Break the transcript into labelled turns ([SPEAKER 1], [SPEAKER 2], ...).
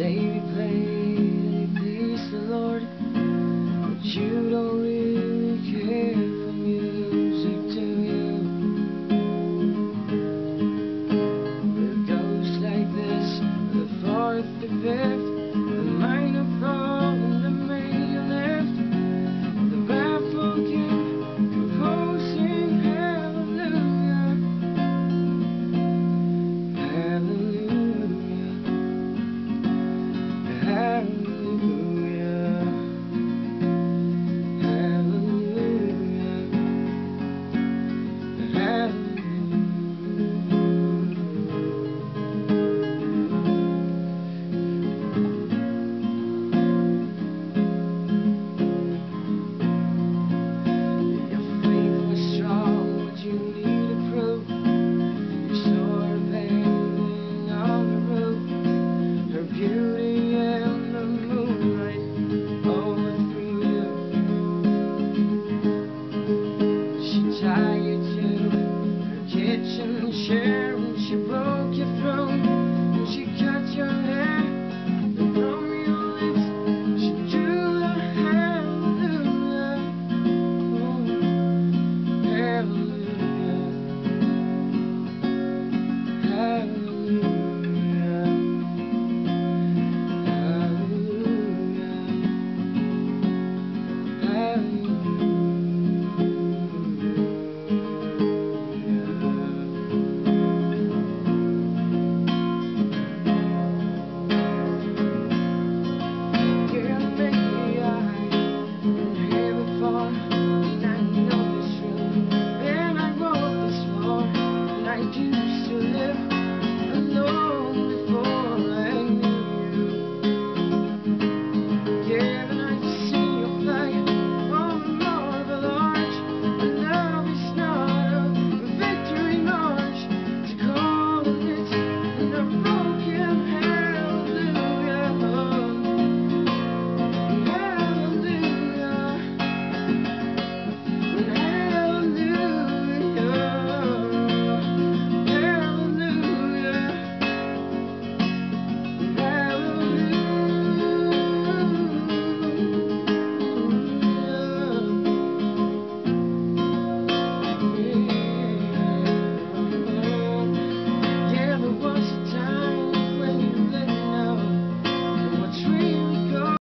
[SPEAKER 1] day we prayed it pleased the Lord, but you don't really care for music, do you? It goes like this, the fourth, the fifth.